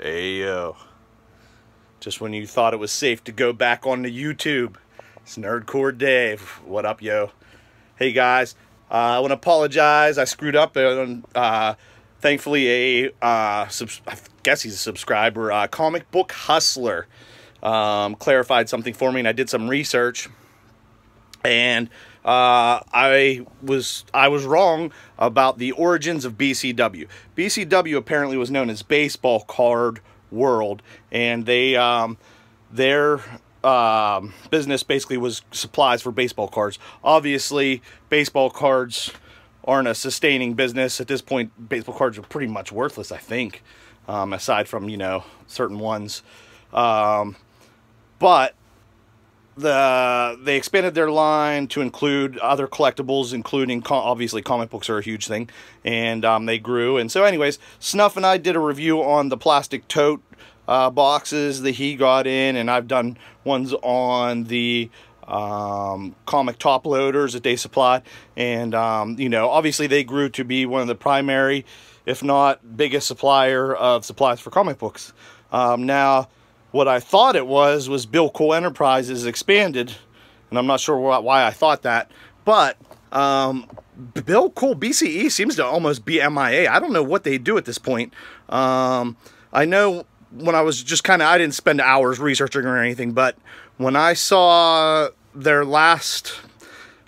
Hey yo. Just when you thought it was safe to go back onto YouTube, it's Nerdcore Dave. What up, yo? Hey guys, uh, I want to apologize. I screwed up. And, uh, thankfully, a uh, I guess he's a subscriber, uh, Comic Book Hustler, um, clarified something for me, and I did some research, and uh, I was I was wrong about the origins of BCW. BCW apparently was known as Baseball Card World, and they um, their um, business basically was supplies for baseball cards. Obviously, baseball cards aren't a sustaining business at this point. Baseball cards are pretty much worthless, I think, um, aside from you know certain ones. Um, but the they expanded their line to include other collectibles, including obviously comic books are a huge thing, and um, they grew. And so, anyways, Snuff and I did a review on the plastic tote uh, boxes that he got in, and I've done ones on the um, comic top loaders that they supply. And, um, you know, obviously they grew to be one of the primary, if not biggest supplier of supplies for comic books. Um, now, what I thought it was, was Bill Cole Enterprises expanded, and I'm not sure why I thought that, but um, Bill Cole BCE seems to almost be MIA. I don't know what they do at this point. Um, I know when I was just kind of, I didn't spend hours researching or anything, but when I saw their last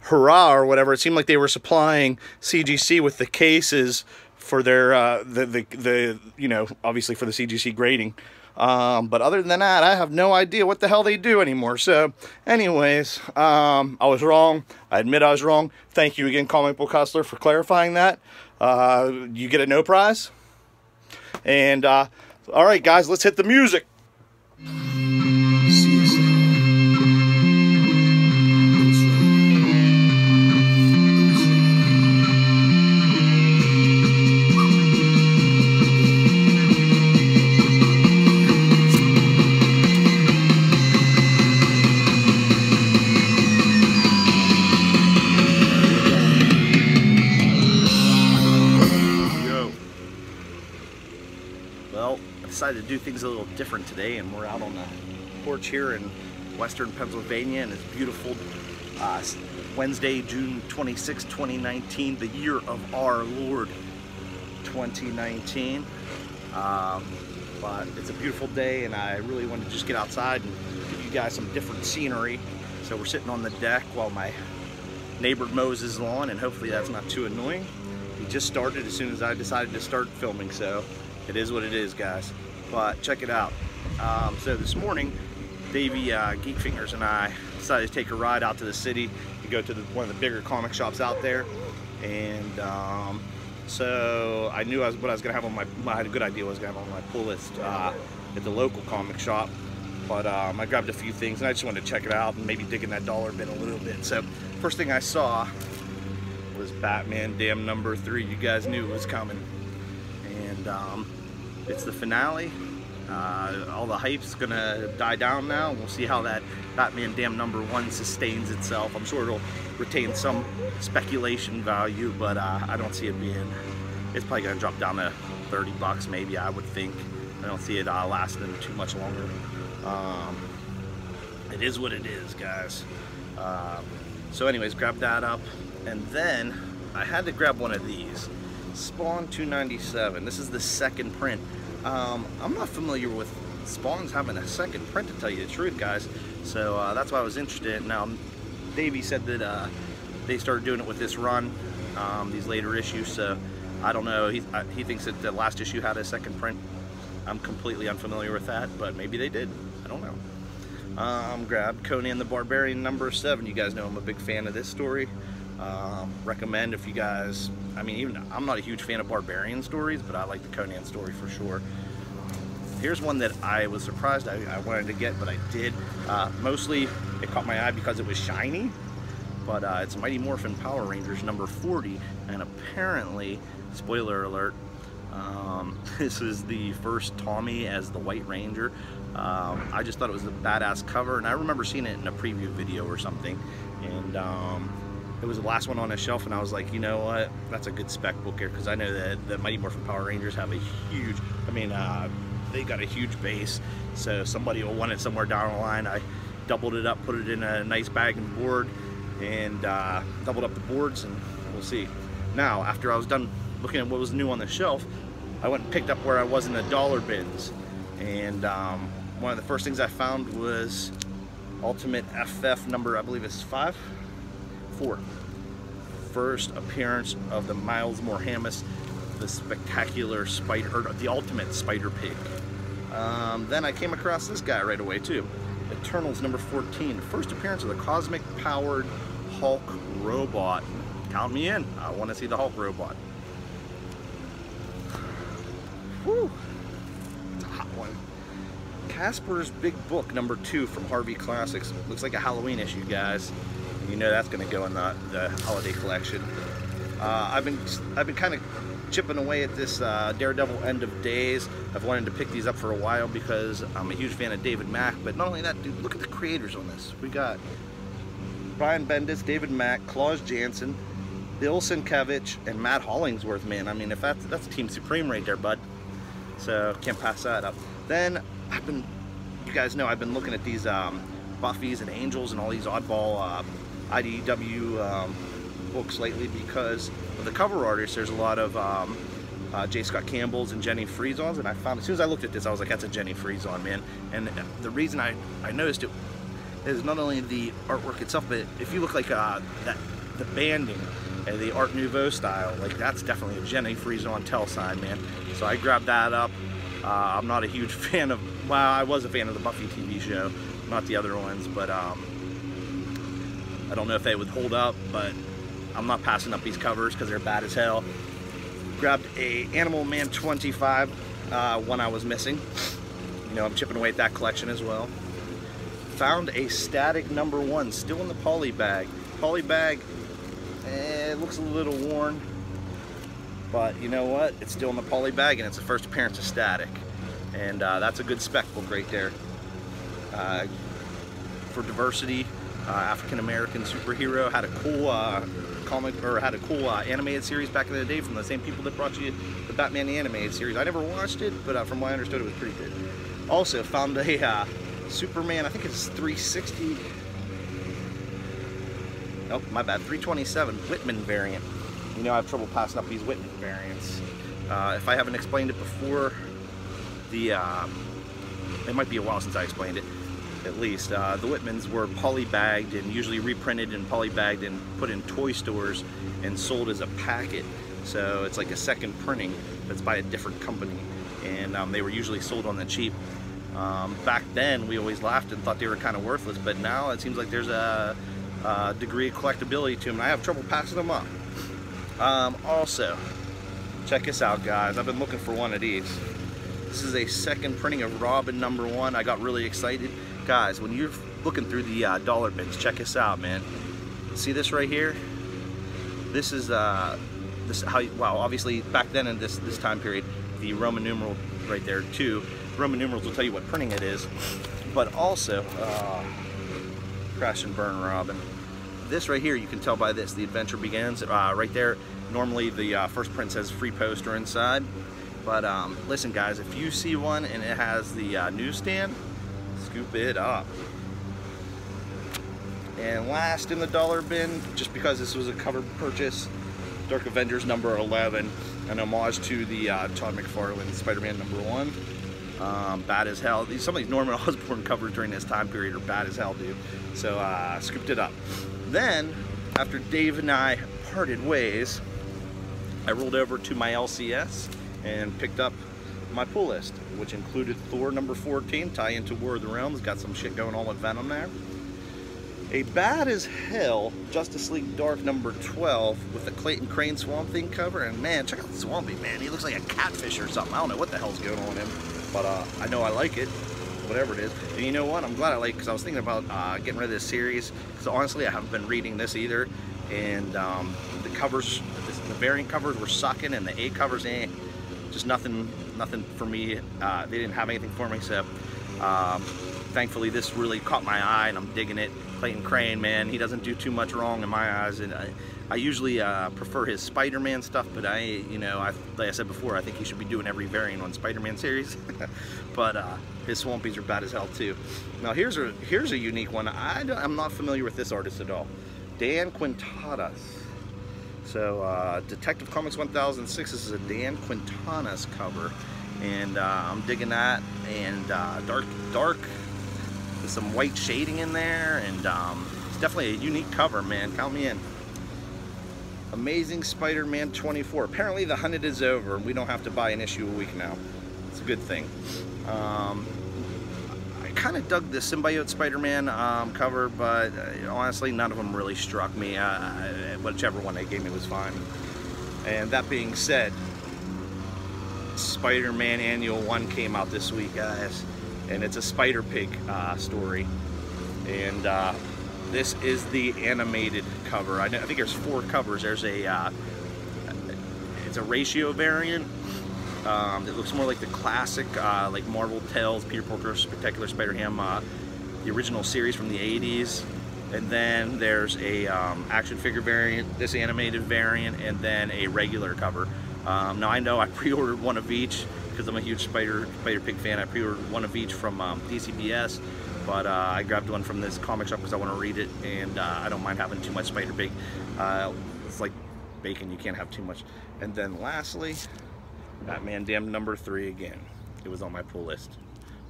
hurrah or whatever, it seemed like they were supplying CGC with the cases for their, uh, the, the, the, you know, obviously for the CGC grading. Um, but other than that, I have no idea what the hell they do anymore. So anyways, um, I was wrong. I admit I was wrong. Thank you again, Comic Book Hustler, for clarifying that. Uh, you get a no prize. And, uh, all right, guys, let's hit the music. And we're out on the porch here in western Pennsylvania and it's beautiful uh, Wednesday, June 26, 2019, the year of our Lord 2019. Um, but it's a beautiful day and I really wanted to just get outside and give you guys some different scenery. So we're sitting on the deck while my neighbor mows his lawn and hopefully that's not too annoying. He just started as soon as I decided to start filming, so it is what it is, guys but check it out. Um, so this morning, Davey uh, Geekfingers and I decided to take a ride out to the city to go to the, one of the bigger comic shops out there. And um, so I knew I was, what I was going to have on my, I had a good idea what I was to have on my pull list uh, at the local comic shop. But um, I grabbed a few things and I just wanted to check it out and maybe dig in that dollar bin a little bit. So first thing I saw was Batman Damned Number 3. You guys knew it was coming. And um, it's the finale. Uh, all the hype's gonna die down now. We'll see how that Batman Damned number one sustains itself. I'm sure it'll retain some speculation value, but uh, I don't see it being, it's probably gonna drop down to 30 bucks maybe, I would think. I don't see it uh, lasting too much longer. Um, it is what it is, guys. Um, so anyways, grab that up. And then I had to grab one of these. Spawn 297. This is the second print. Um, I'm not familiar with Spawn's having a second print to tell you the truth, guys. So uh, that's why I was interested. Now, Davey said that uh, they started doing it with this run, um, these later issues. So I don't know. He, uh, he thinks that the last issue had a second print. I'm completely unfamiliar with that, but maybe they did. I don't know. Um, grabbed Conan the Barbarian number seven. You guys know I'm a big fan of this story. Um, recommend if you guys, I mean, even I'm not a huge fan of barbarian stories, but I like the Conan story for sure. Here's one that I was surprised I, I wanted to get, but I did. Uh, mostly it caught my eye because it was shiny, but uh, it's Mighty Morphin Power Rangers number 40, and apparently, spoiler alert, um, this is the first Tommy as the White Ranger. Um, I just thought it was a badass cover, and I remember seeing it in a preview video or something, and um, it was the last one on the shelf and I was like, you know what, that's a good spec book here because I know that the Mighty Morphin Power Rangers have a huge, I mean, uh, they got a huge base, so somebody will want it somewhere down the line. I doubled it up, put it in a nice bag and board, and uh, doubled up the boards, and we'll see. Now, after I was done looking at what was new on the shelf, I went and picked up where I was in the dollar bins, and um, one of the first things I found was Ultimate FF number, I believe it's five, four. First appearance of the Miles Morhamus, the spectacular spider, the ultimate spider pig. Um, then I came across this guy right away too. Eternals number 14, first appearance of the cosmic powered Hulk robot. Count me in, I want to see the Hulk robot. Whew, it's a hot one. Casper's Big Book number two from Harvey Classics. Looks like a Halloween issue, guys. You know that's going to go in the, the holiday collection. Uh, I've been I've been kind of chipping away at this uh, Daredevil End of Days. I've wanted to pick these up for a while because I'm a huge fan of David Mack. But not only that, dude, look at the creators on this. We got Brian Bendis, David Mack, Klaus Janson, Bill Sienkiewicz, and Matt Hollingsworth. Man, I mean, if that's that's Team Supreme right there, bud. So can't pass that up. Then I've been, you guys know, I've been looking at these um, Buffys and Angels and all these oddball uh, IDW um, books lately because of the cover artists. There's a lot of um, uh, J. Scott Campbell's and Jenny Frison's, and I found as soon as I looked at this, I was like, that's a Jenny Frison, man. And the reason I, I noticed it is not only the artwork itself, but if you look like uh, that, the banding and the Art Nouveau style, like that's definitely a Jenny Frison tell sign, man. So I grabbed that up. Uh, I'm not a huge fan of, well, I was a fan of the Buffy TV show, not the other ones, but um, I don't know if they would hold up, but I'm not passing up these covers because they're bad as hell. Grabbed a Animal Man 25, uh, one I was missing. You know, I'm chipping away at that collection as well. Found a static number one, still in the poly bag. Poly bag, eh, it looks a little worn, but you know what? It's still in the poly bag and it's the first appearance of static. And uh, that's a good spec book right there. Uh, for diversity, African American superhero had a cool uh, comic or had a cool uh, animated series back in the day from the same people that brought you the Batman the animated series. I never watched it, but uh, from what I understood, it was pretty good. Also found a uh, Superman, I think it's 360. Nope, my bad, 327 Whitman variant. You know, I have trouble passing up these Whitman variants. Uh, if I haven't explained it before, the it might be a while since I explained it at least. Uh, the Whitmans were polybagged and usually reprinted and polybagged and put in toy stores and sold as a packet. So it's like a second printing that's by a different company. And um, they were usually sold on the cheap. Um, back then, we always laughed and thought they were kind of worthless, but now it seems like there's a, a degree of collectability to them, and I have trouble passing them up. Um, also, check this out, guys. I've been looking for one of these. This is a second printing of Robin number one. I got really excited guys, when you're looking through the uh, dollar bins, check this out, man. See this right here? This is uh, this how you, wow. Obviously, back then in this this time period, the Roman numeral right there too. Roman numerals will tell you what printing it is, but also uh, crash and burn Robin. This right here, you can tell by this. The adventure begins uh, right there. Normally, the uh, first print says free poster inside. But um, listen, guys, if you see one and it has the uh, newsstand, scoop it up. And last in the dollar bin, just because this was a covered purchase, Dark Avengers number 11, an homage to the uh, Todd McFarlane Spider-Man number one. Um, bad as hell. These, some of these Norman Osborn covers during this time period are bad as hell, dude. So uh, scooped it up. Then, after Dave and I parted ways, I rolled over to my LCS and picked up my pull list, which included Thor number 14, tie into War of the Realms, got some shit going on with Venom there. A bad as hell Justice League Dark number 12 with the Clayton Crain Swamp Thing cover, and man, check out Swampy, man. He looks like a catfish or something. I don't know what the hell's going on with him, but uh, I know I like it, whatever it is. And you know what? I'm glad I like because I was thinking about uh, getting rid of this series, because honestly, I haven't been reading this either, and um, the covers, the variant covers were sucking, and the A covers, eh, just nothing nothing for me. Uh, they didn't have anything for me, so Um, thankfully, this really caught my eye, and I'm digging it. Clayton Crain, man, he doesn't do too much wrong in my eyes, and I, I usually uh, prefer his Spider-Man stuff, but I, you know, I, like I said before, I think he should be doing every variant on Spider-Man series. but uh, his Swampies are bad as hell too. Now here's a here's a unique one. I am not familiar with this artist at all. Dan Quintanas. So uh, Detective Comics 1006. This is a Dan Quintanas cover, and uh, I'm digging that. And uh, dark, dark, with some white shading in there, and um, it's definitely a unique cover, man. Count me in. Amazing Spider-Man 24. Apparently the hunt is over, and we don't have to buy an issue a week now. It's a good thing. Um, kind of dug the Symbiote Spider-Man um, cover, but uh, honestly, none of them really struck me. Uh, whichever one they gave me was fine. And that being said, Spider-Man Annual 1 came out this week, guys. And it's a Spider-Pig uh, story. And uh, this is the animated cover. I, think there's four covers. There's a, uh, it's a ratio variant um, it looks more like the classic, uh, like Marvel Tales, Peter Parker, Spectacular Spider-Ham, uh, the original series from the 80s. And then there's a um, action figure variant, this animated variant, and then a regular cover. Um, now I know I pre-ordered one of each because I'm a huge Spider Spider Pig fan. I pre-ordered one of each from um, DCBS, but uh, I grabbed one from this comic shop because I want to read it, and uh, I don't mind having too much Spider Pig. Uh, it's like bacon; you can't have too much. And then lastly, Batman Damned number three again. It was on my pull list,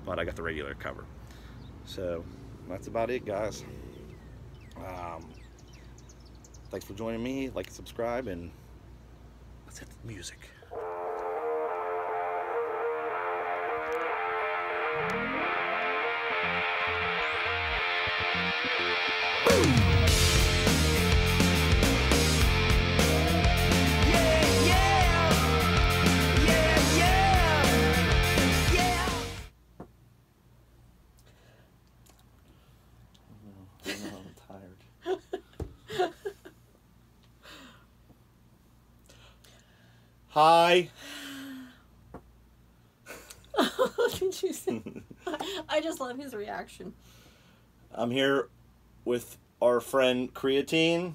but I got the regular cover. So that's about it, guys. Um, thanks for joining me. Like and subscribe, and let's hit the music. Hi. Did you say? I just love his reaction. I'm here with our friend Creatine,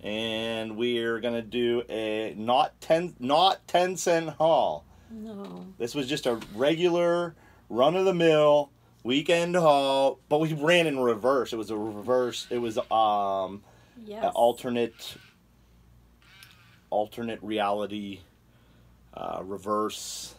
and we're gonna do a not ten not ten cent haul. No. This was just a regular run of the mill weekend haul, but we ran in reverse. It was a reverse. It was um, yes. alternate alternate reality uh, reverse.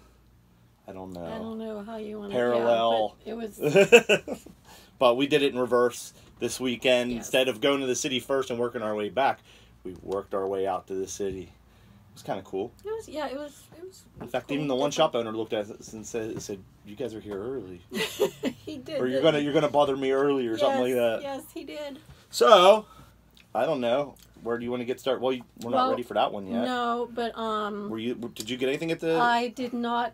I don't know. I don't know how you want to parallel. Yeah, it was. but we did it in reverse this weekend. Yes. Instead of going to the city first and working our way back, we worked our way out to the city. It was kind of cool. It was, yeah, it was. It was. In fact, cool. even the one shop owner looked at us and said, "said You guys are here early." he did. Or you're gonna you're gonna bother me early or yes, something like that. Yes, he did. So, I don't know where do you want to get started? Well, you, we're well, not ready for that one yet. No, but um. Were you? Did you get anything at the? I did not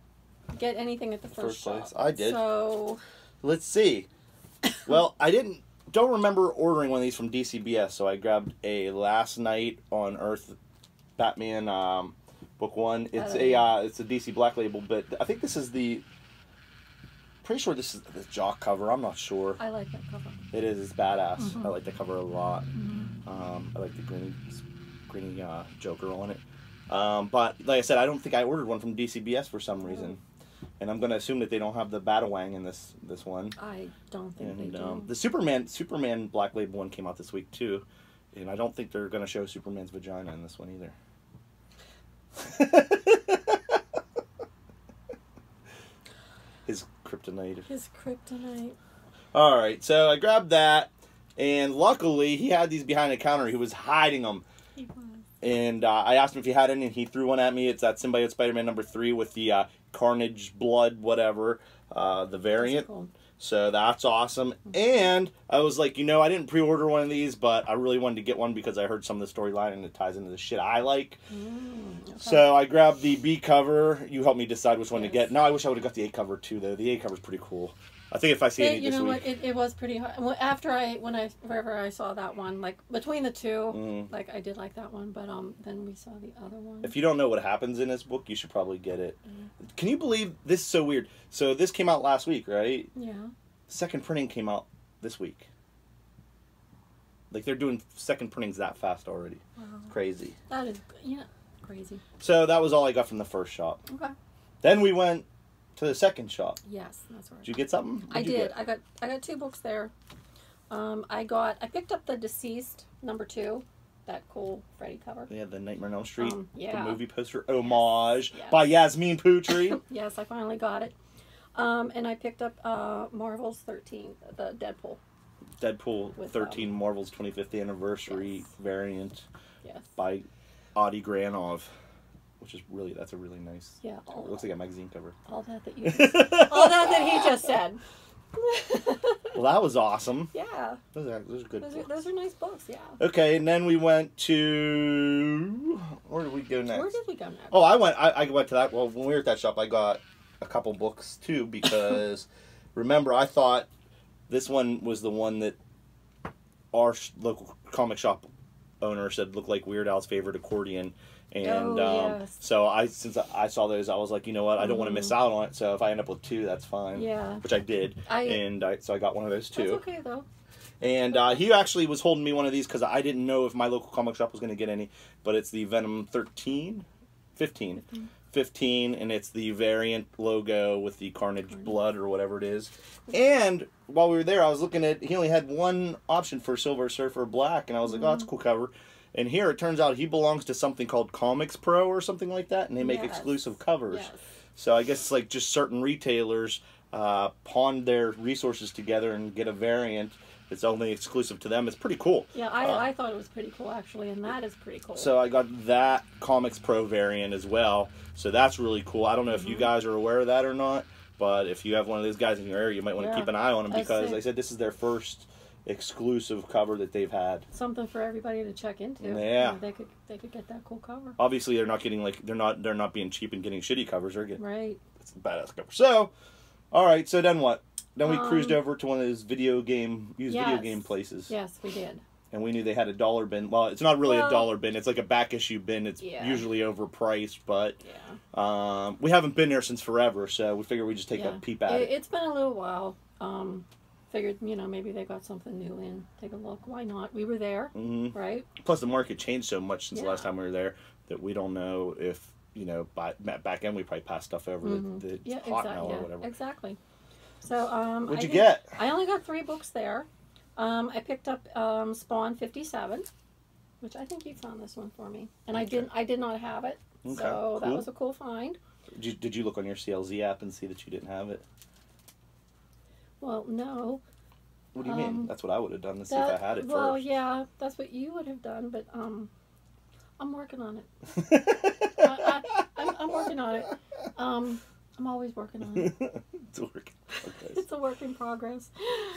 get anything at the first, first place. Shop, I did. So. Let's see. well, I didn't. Don't remember ordering one of these from DCBS, so I grabbed a Last Night on Earth, Batman um, book one. It's a uh, it's a DC Black Label, but I think this is the. Pretty sure this is the Jock cover. I'm not sure. I like that cover. It is. It's badass. Mm-hmm. I like the cover a lot. Mm-hmm. Um, I like the green, greeny uh, Joker on it. Um, but like I said, I don't think I ordered one from DCBS for some reason, and I'm gonna assume that they don't have the Batawang in this this one. I don't think and, they do. Um, the Superman Superman Black Label one came out this week too, and I don't think they're gonna show Superman's vagina in this one either. His kryptonite. His kryptonite. All right, so I grabbed that. And luckily, he had these behind the counter. He was hiding them. He was. And uh, I asked him if he had any, and he threw one at me. It's that Symbiote Spider-Man number three with the uh, Carnage blood, whatever, uh, the variant. Cool. So that's awesome. And I was like, you know, I didn't pre-order one of these, but I really wanted to get one because I heard some of the storyline and it ties into the shit I like. Mm, okay. So I grabbed the B cover. You helped me decide which one yes. to get. Now I wish I would have got the A cover too, though. The A cover is pretty cool. I think if I see It- any you know week, what? It, it was pretty hard. After I, when I, wherever I saw that one, like between the two, Mm. like I did like that one, but um, then we saw the other one. if you don't know what happens in this book, you should probably get it. Mm-hmm. Can you believe this is so weird? So this came out last week, right? yeah. Second printing came out this week. Like they're doing second printings that fast already. Wow. Crazy. That is, yeah, crazy. So that was all I got from the first shop. Okay. Then we went to the second shop. Yes, that's right. Did you get something? I What'd you did. I got I got two books there. Um, I got I picked up the DCeased number two, that cool Freddy cover. Yeah, the Nightmare on Elm Street, Um, the yeah. movie poster homage Yes. by Yasmin Putri. Yes, I finally got it. Um, and I picked up uh, Marvel's thirteen, the Deadpool. Deadpool With, 13 Marvel's 25th anniversary Yes. variant Yes. by Adi Granov, which is really that's a really nice. Yeah. It looks like a magazine cover. all that that you just, all that that he just said. Well, that was awesome. yeah. Those are those are good. Those are, those are nice books. Yeah. Okay, and then we went to where did we go next? Where did we go next? Oh, I went. I, I went to that. Well, when we were at that shop, I got a couple books too because remember I thought this one was the one that our local comic shop owner said looked like Weird Al's favorite accordion. And Oh, um, yes. so I, since I- saw those, I was like, you know what, I don't want to miss out on it. So if I end up with two, that's fine. Yeah. Which I did, I. and I, so I got one of those That's too. okay though. And uh, he actually was holding me one of these because I didn't know if my local comic shop was going to get any. But it's the Venom 13, 15. 15, and it's the variant logo with the Carnage Carnage. blood or whatever it is. And while we were there, I was looking at, he only had one option for Silver Surfer Black, and I was like, oh, that's a cool cover. And here it turns out he belongs to something called Comics Pro or something like that, and they make Yes. exclusive covers. Yes. So I guess it's like just certain retailers uh, pawn their resources together and get a variant that's only exclusive to them. It's pretty cool. Yeah, I, Uh, I thought it was pretty cool actually, and that is pretty cool. So I got that Comics Pro variant as well. So that's really cool. I don't know if Mm-hmm. you guys are aware of that or not, but if you have one of those guys in your area, you might want to Yeah. keep an eye on them I because see. they said this is their first exclusive cover that they've had. Something for everybody to check into. Yeah. They could they could get that cool cover. Obviously, they're not getting like they're not they're not being cheap and getting shitty covers. They're getting Right. it's a badass cover. So, all right. So then what? Then we Um, cruised over to one of those video game used video game places, Yes, we did. and we knew they had a dollar bin. Well, it's not really a dollar bin. It's like a back issue bin. It's Yeah. usually overpriced, but Yeah. um, we haven't been there since forever, so we figured we'd just take yeah. a peep at it, it. It's been a little while. Um, figured you know maybe they got something new in. Take a look. Why not? We were there, hmm right? Plus, the market changed so much since the last time we were there that we don't know if you know. By back then, we probably passed stuff over Mhm. that, that's Yeah, hot exactly. now or whatever. exactly. So um, What'd I you get? I only got three books there. Um, I picked up um, Spawn fifty seven, which I think you found this one for me, and I didn't. I did not have it, Okay, so that was a cool find. Did you, did you look on your CLZ app and see that you didn't have it? Well, no, What do you mean? Um, That's what I would have done to see that, if I had it well, first. yeah, that's what you would have done, but um, I'm working on it. I, I'm working on it. Um, I'm always working on it. it's working. Okay. It's a work in progress.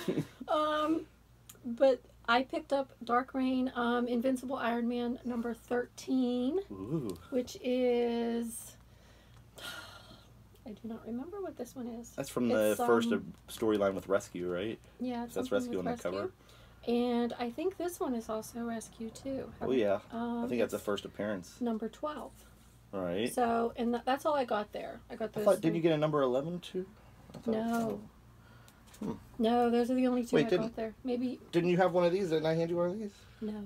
um, but I picked up Dark Reign, um, Invincible Iron Man number thirteen. Ooh. which is I do not remember what this one is. That's from the first um, storyline with Rescue, right? Yeah, it's that's Rescue on the cover. And I think this one is also Rescue too. Oh yeah. Um, I think that's the first appearance. number twelve. All right. So, and tha- that's all I got there. I got I those. thought, did you get a number eleven too? I thought- No. Hmm. No, those are the only two Wait, I got there. Maybe Didn't you have one of these? Didn't I hand you one of these? no.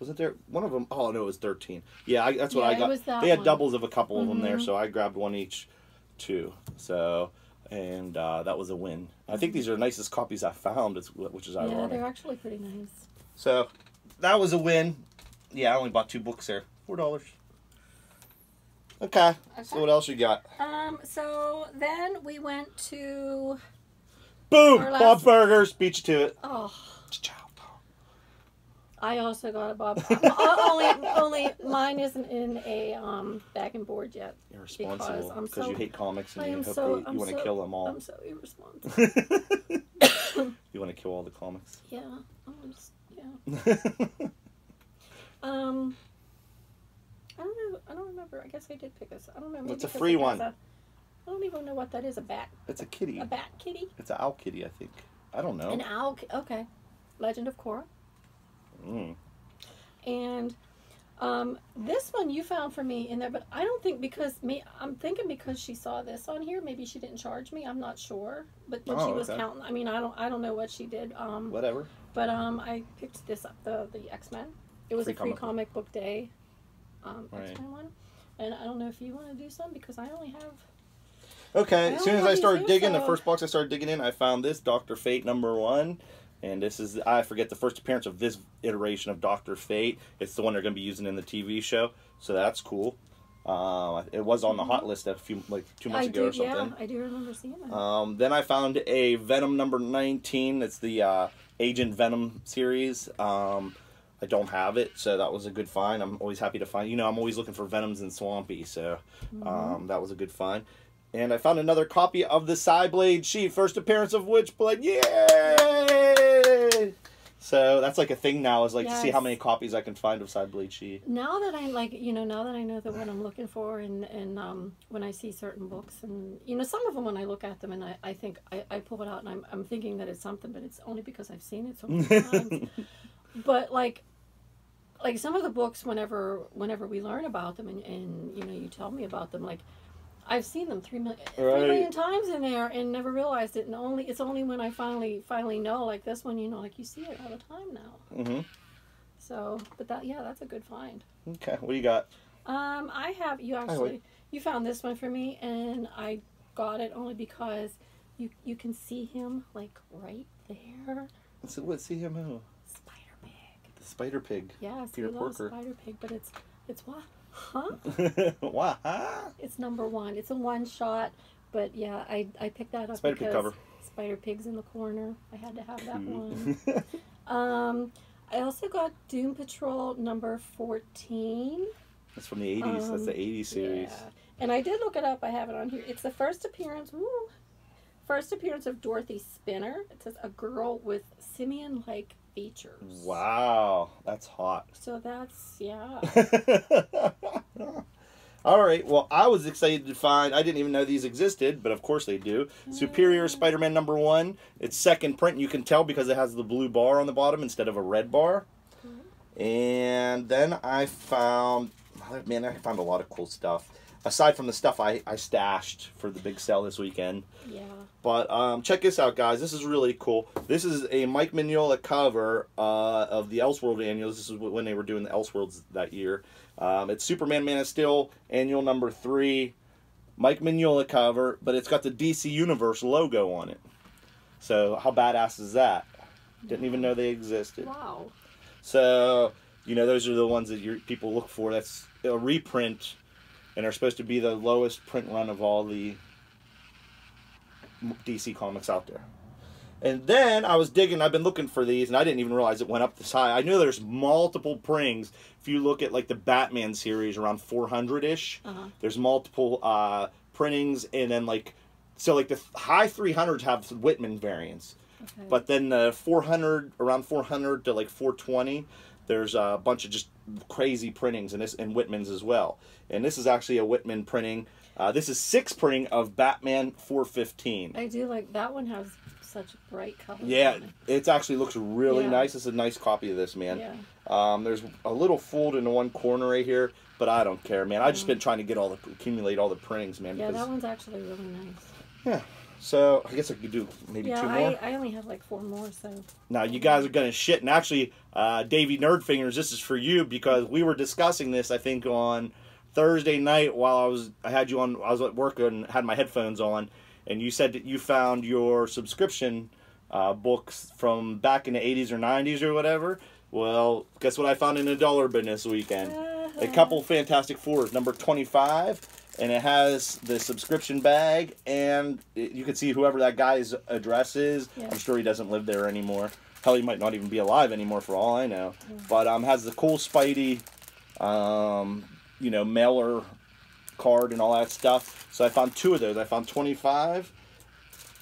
Wasn't there one of them? Oh no, it was thirteen. Yeah, I, that's what Yeah, I got. was that they had one. doubles of a couple of them there, Mhm. so I grabbed one each, too. So, and uh, that was a win. I think these are the nicest copies I found, which is ironic. Yeah, they're actually pretty nice. So, that was a win. Yeah, I only bought two books there, four dollars. Okay. So what else you got? Um. So then we went to Boom! Bob Burgers. Beat you to it. oh. I also got a Bob. only, only mine isn't in a um bag and board yet. You're responsible I'm because so- you hate comics and I you so- they, you want to so- kill them all. I'm so irresponsible. you want to kill all the comics. yeah. I'm just, yeah. Um. I don't know. I don't remember. I guess I did pick this. I don't know. Maybe It's a free it one. a- I don't even know what that is. A bat, It's a kitty. a bat kitty, It's an owl kitty, I think. I don't know. an owl. Okay, Legend of Korra. Mm. And um, this one you found for me in there, but I don't think because me, I'm thinking because she saw this on here, maybe she didn't charge me. I'm not sure, but when she Oh, was okay. counting, I mean, I don't, I don't know what she did. Um, Whatever. but um, I picked this up, the the X Men. It was Free a free comic book. comic book day, um, Right. X Men one. And I don't know if you want to do some because I only have. Okay, as soon as I started digging, the first box I started digging in, I found this Doctor Fate number one, and this is I forget the first appearance of this iteration of Doctor Fate. It's the one they're going to be using in the TV show, so that's cool. Um, it was on the hot list a few like two months I ago do, or something. yeah, I do remember seeing that. Um, then I found a Venom number 19. It's the uh, Agent Venom series. Um, I don't have it, so that was a good find. I'm always happy to find. You know, I'm always looking for Venoms and Swampy, so um, that was a good find. And I found another copy of the Cyblade Sheet, first appearance of Witchblade. Yay! So that's like a thing now, is like to see how many copies I can find of Cyblade Sheet. now that I like, you know, now that I know that what I'm looking for, and and um, when I see certain books, and you know, some of them when I look at them and I, I think I, I pull it out and I'm I'm thinking that it's something, but it's only because I've seen it so many times. But like, like some of the books, whenever whenever we learn about them, and and you know, you tell me about them, like. I've seen them three million, three Right. million times in there and never realized it. And only it's only when I finally finally know, like this one, you know, like you see it all the time now. hmm So, but that yeah, that's a good find. Okay, what do you got? Um, I have you actually you found this one for me, and I got it only because you you can see him like right there. So let's see him who? Spider Pig. The Spider Pig. Yes, Peter Porker. Spider Pig, but it's it's what? Huh? wow. It's number one. It's a one shot, but yeah, I I picked that up Spider Pig because cover. Spider Pig's in the corner. I had to have that Cool. one. Um, I also got Doom Patrol number fourteen. That's from the 80s. That's the Um, 80s series. Yeah. And I did look it up. I have it on here. It's the first appearance. Woo, first appearance of Dorothy Spinner. It says a girl with simian-like features. Wow, that's hot. So that's yeah. All right, well, I was excited to find, I didn't even know these existed, but of course they do. Superior mm. Spider Man number one. It's second print, you can tell because it has the blue bar on the bottom instead of a red bar. Mm. And then I found, man, I found a lot of cool stuff. Aside from the stuff I, I stashed for the big sale this weekend. yeah. But um, check this out, guys. This is really cool. This is a Mike Mignola cover uh, of the Elseworld annuals. This is when they were doing the Elseworlds that year. Um, it's Superman Man of Steel annual number three, Mike Mignola cover, but it's got the DC Universe logo on it. So how badass is that? Didn't even know they existed. Wow. So you know those are the ones that your people look for. That's a reprint, and are supposed to be the lowest print run of all the DC comics out there. And then I was digging. I've been looking for these, and I didn't even realize it went up this high. I knew there's multiple prings. If you look at like the Batman series, around 400 ish, Uh-huh. there's multiple uh, printings, and then like so like the high 300s have Whitman variants. Okay. But then the 400, around 400 to like 420, there's a bunch of just crazy printings, in this and Whitman's as well. And this is actually a Whitman printing. Uh, this is six printing of Batman 415. I do like that one has such bright colors. Yeah, it. it actually looks really Yeah. nice. It's a nice copy of this, man. Yeah. Um, there's a little fold in the one corner right here, but I don't care, man. I just Mhm. been trying to get all the accumulate all the printings, man. Yeah, that one's actually really nice. yeah. So I guess I could do maybe yeah, two more. I, I only have like four more, so Now you guys are gonna shit, and actually, uh, Davey Nerdfingers, this is for you because we were discussing this. I think on Thursday night while I was I had you on. I was at work and had my headphones on, and you said that you found your subscription uh, books from back in the '80s or '90s or whatever. Well, guess what I found in a dollar bin this weekend? A couple Fantastic Fours, number 25, and it has the subscription bag, and it, you can see whoever that guy's address is. Yeah. I'm sure he doesn't live there anymore. Hell, he might not even be alive anymore for all I know. But um, has the cool Spidey, um, you know, mailer card and all that stuff. So I found two of those. I found 25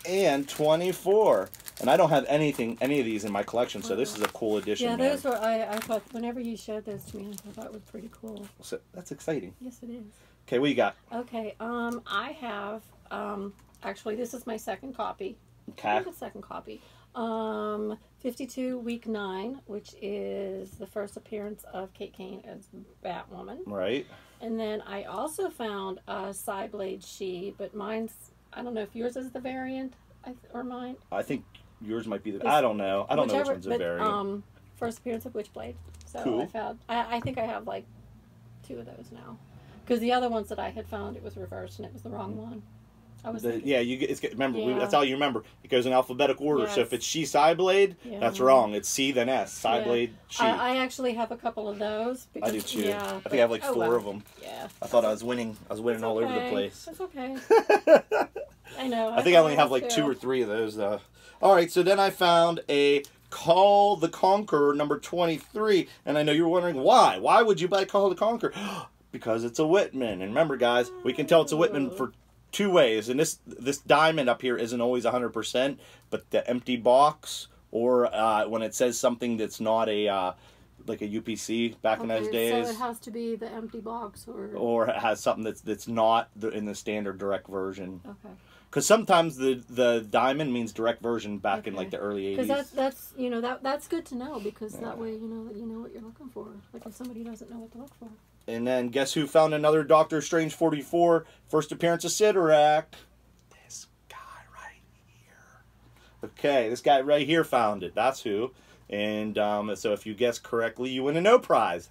and 24. And I don't have anything, any of these in my collection, so this is a cool addition. Yeah, man. those were I, I thought whenever you showed those to me, I thought was pretty cool. So that's exciting. Yes, it is. Okay, what you got? Okay, um, I have Um, actually, this is my second copy. I Okay. second copy. Um, 52 week 9, which is the first appearance of Kate Kane as Batwoman. Right. And then I also found a Cyblade Shi, but mine's, I don't know if yours is the variant or mine. I think yours might be the. It's- I don't know. I don't know which one's a but, variant. Um, first appearance of Witchblade. So Cool. I found, I, I think I have like two of those now. Because the other ones that I had found, it was reversed and it was the wrong one. I was The- thinking, yeah, you get, it's, remember we, that's all you remember. It goes in alphabetical order. So if it's Shi Cyblade, Yeah. that's wrong. It's C then S. Yeah. blade. she. I, I actually have a couple of those. Because, I do too. Yeah, I but- think I have like oh, four well. of them. Yeah. I thought I was winning. I was winning all over the place. It's okay. I know. I think I only have like too. two or three of those though. All right, so then I found a Kull the Conqueror number 23, and I know you're wondering why. Why would you buy Kull the Conqueror? Because it's a Whitman. And remember guys, we can tell it's a Whitman for two ways. And this this diamond up here isn't always 100%, but the empty box or uh, when it says something that's not a uh, like a UPC back in those days So it has to be the empty box or. or it has something that's that's not the, in the standard direct version. Okay. Because sometimes the the diamond means direct version back in like the early 80s Because that's that's you know that that's good to know because Yeah. that way you know that you know what you're looking for. Like if somebody doesn't know what to look for. And then guess who found another Doctor Strange 44 first appearance of Sidorak? This guy right here. Okay, this guy right here found it. That's who. And um, so if you guess correctly, you win a no prize.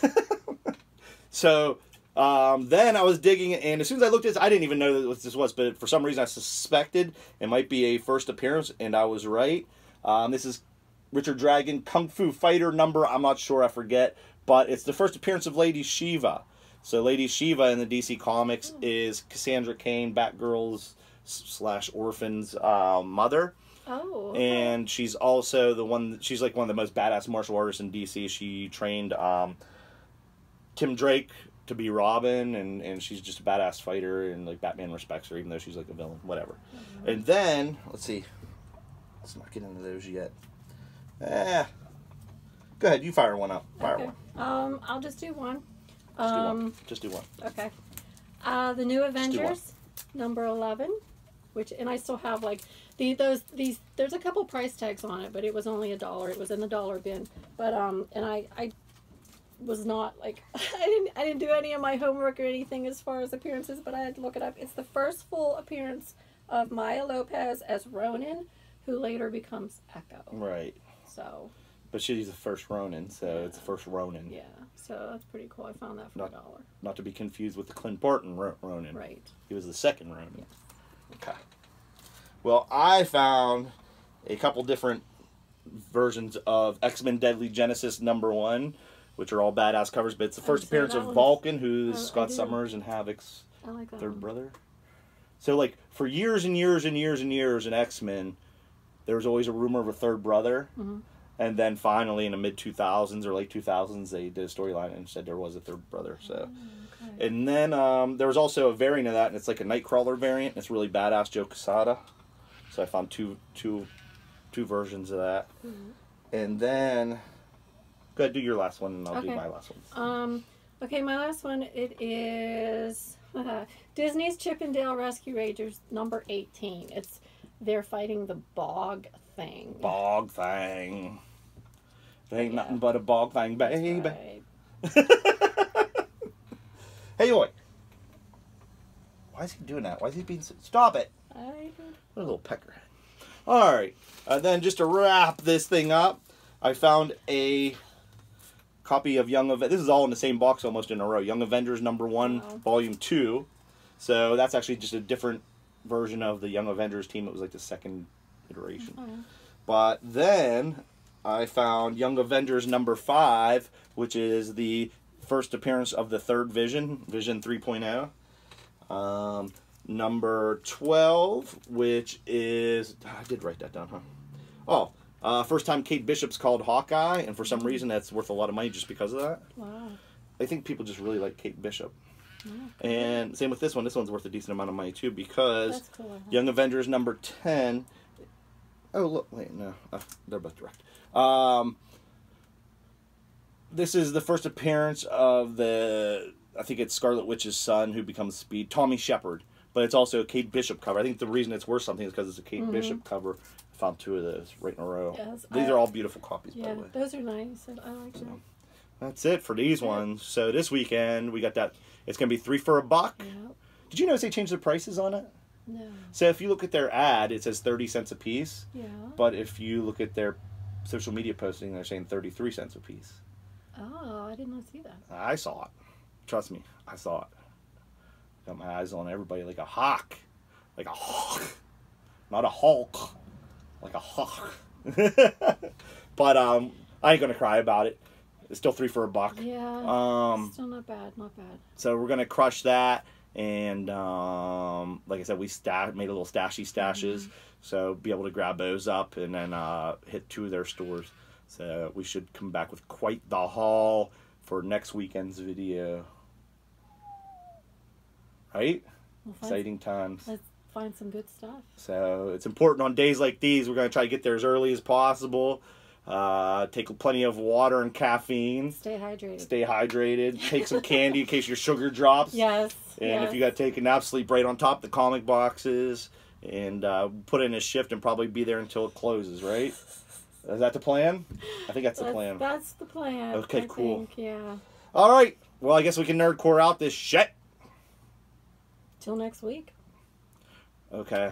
so um, then I was digging, and as soon as I looked at this, I didn't even know what this was, but for some reason I suspected it might be a first appearance, and I was right. Um, this is Richard Dragon Kung Fu Fighter number. I'm not sure, I forget, but it's the first appearance of Lady Shiva. So Lady Shiva in the DC Comics is Cassandra Cain, Batgirl's slash orphan's uh, mother Oh. okay. and she's also the one she's like one of the most badass martial artists in dc she trained um, tim drake to be robin and, and she's just a badass fighter and like batman respects her even though she's like a villain whatever and then let's see let's not get into those yet eh. go ahead you fire one up fire okay. one Um, I'll just do one. just do um. one just do one Okay. Uh, the new do one. Avengers, number eleven, which and I still have like the those these. There's a couple price tags on it, but it was only a dollar. It was in the dollar bin. But um, and I I was not like I didn't I didn't do any of my homework or anything as far as appearances, but I had to look it up. It's the first full appearance of Maya Lopez as Ronin, who later becomes Echo. right So but she's the first ronin so it's the first ronin yeah, so that's pretty cool. I found that for a Not- dollar. not to be confused with the clint barton Ro- ronin Right. He was the second Ronin. Okay. Well, I found a couple different versions of X Men Deadly Genesis number one, which are all badass covers, but it's the first appearance of Vulcan, who's I- I Scott do. Summers and Havoc's I like third one. brother. So, like, for years and years and years and years in X Men, there was always a rumor of a third brother. Mhm. And then finally, in the mid 2000s or late 2000s, they did a storyline and said there was a third brother. So, Okay. and then um, there was also a variant of that, and it's like a Nightcrawler variant. It's really badass, Joe Quesada. So I found two, two, two versions of that. Mhm. And then, go ahead, do your last one, and I'll do my last one. Um, okay, my last one it is Disney's Chip 'n Dale Rescue Rangers number eighteen. It's they're fighting the bog thing. Bog thing. Ain't Yeah. nothing but a bog thing, baby. right. hey, oi. Why is he doing that? Why is he being so... Stop it. What a little peckerhead. All right. Uh, then just to wrap this thing up, I found a copy of Young Avengers. This is all in the same box almost in a row. Young Avengers number one, Wow. volume two. So that's actually just a different version of the Young Avengers team. It was like the second iteration. oh, But then I found Young Avengers number five, which is the first appearance of the third Vision, Vision 3.0. Um, number 12, which is. I did write that down, huh? Oh, uh, first time Kate Bishop's called Hawkeye, and for some reason that's worth a lot of money just because of that. wow. I think people just really like Kate Bishop. Yeah, And same with this one. This one's worth a decent amount of money too because cool. Young Avengers number 10. Oh, look, wait, no. Uh, they're both direct. Um, this is the first appearance of the, I think it's Scarlet Witch's son who becomes Speed, Tommy Shepherd. but it's also a Kate Bishop cover. I think the reason it's worth something is because it's a Mm-hmm. Kate Bishop cover. I found two of those right in a row. Yes, These I- are all beautiful copies, by the way. those are nice. I, like them. That's it for these ones. So this weekend we got that. It's gonna be three for a buck. Yeah. Did you notice they changed the prices on it? No. So if you look at their ad, it says thirty cents a piece. Yeah. But if you look at their social media posting, they're saying thirty three cents a piece. Oh, I did not see that. I saw it. Trust me, I saw it. Got my eyes on everybody like a hawk. Like a hawk. Not a hulk. Like a hawk. but um I ain't gonna cry about it. It's still three for a buck. Yeah. Um Still not bad. Not bad. so we're gonna crush that and um like I said we sta- made a little stashy stashes. So be able to grab those up and then uh hit two of their stores. So we should come back with quite the haul for next weekend's video. Right? We'll Exciting times. Let's find some good stuff. So it's important on days like these. We're going to try to get there as early as possible. Uh, take plenty of water and caffeine. Stay hydrated. Stay hydrated. Take some candy in case your sugar drops. yes. And yes. if you got to take a nap, sleep right on top of the comic boxes. And uh, put in a shift and probably be there until it closes, right? Is that the plan? I think that's the that's, plan. That's the plan. Okay, I cool. Think, yeah. All right. Well, I guess we can nerdcore out this shit. Till next week. Okay.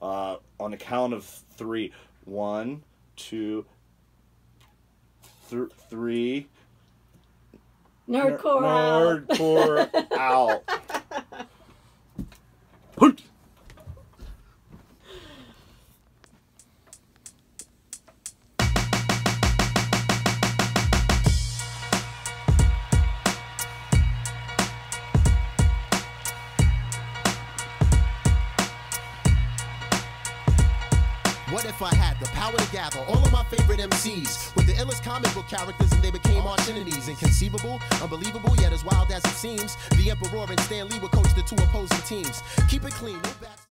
Uh, on the count of three. One, two, th- three. Nerdcore out. Nerdcore out. if I had the power to gather all of my favorite MCs with the illest comic book characters and they became arch enemies? Inconceivable, unbelievable, yet as wild as it seems. The Emperor and Stan Lee would coach the two opposing teams. Keep it clean, no back.